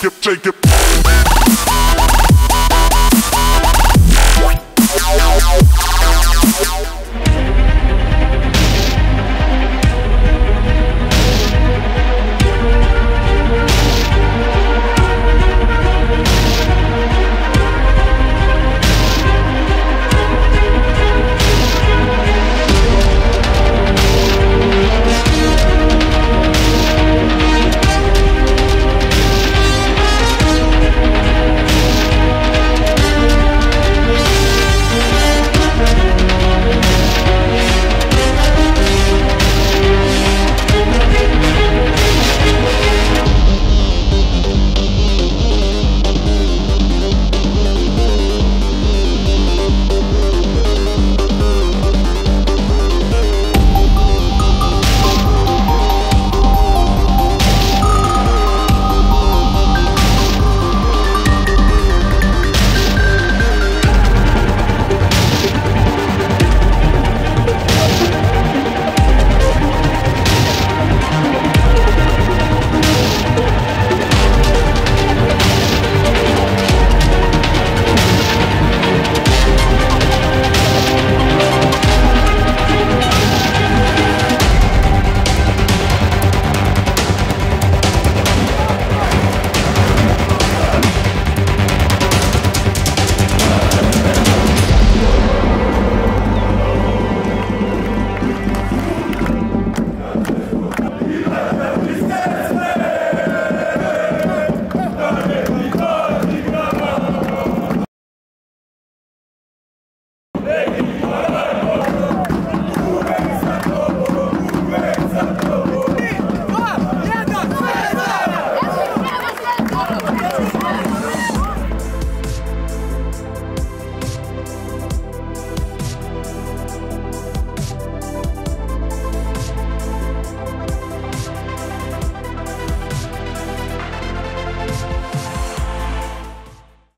Take it, shake it.